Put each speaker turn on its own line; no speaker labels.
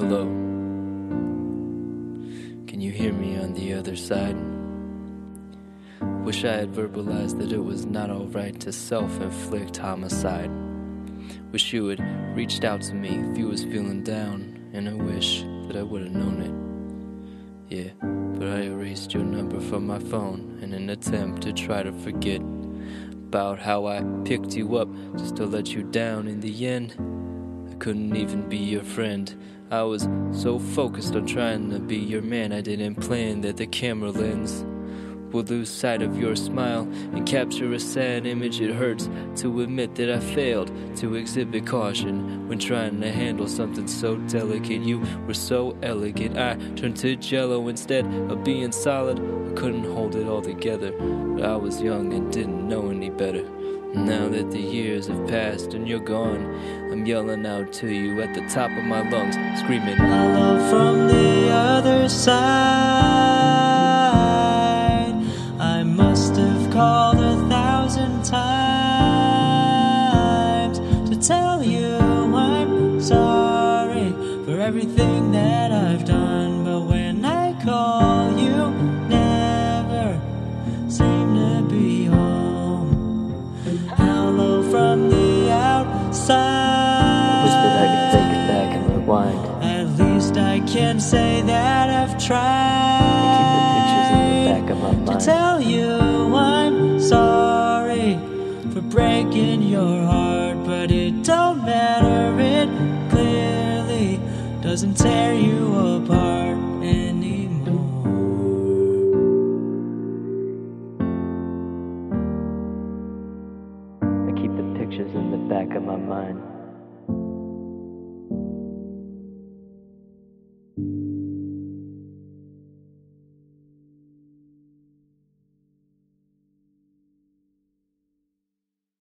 Hello. Can you hear me on the other side? Wish I had verbalized that it was not alright to self inflict homicide. Wish you had reached out to me if you was feeling down, and I wish that I would have known it. Yeah, but I erased your number from my phone in an attempt to try to forget about how I picked you up just to let you down in the end. Couldn't even be your friend. I was so focused on trying to be your man, I didn't plan that the camera lens would lose sight of your smile and capture a sad image. It hurts to admit that I failed to exhibit caution when trying to handle something so delicate. You were so elegant. I turned to jello instead of being solid. I couldn't hold it all together, but I was young and didn't know any better. Now that the years have passed and you're gone, I'm yelling out to you at the top of my lungs, screaming,
Hello from the other side. I must have called a thousand times to tell you I'm sorry for everything that I've done. But when I call, you outside.
Wish that I could take it back and rewind.
At least I can say that I've tried I
Keep the pictures in the back of my mind.
to tell you I'm sorry for breaking your heart, but it don't matter. It clearly doesn't tear you apart
Pictures in the back of my mind.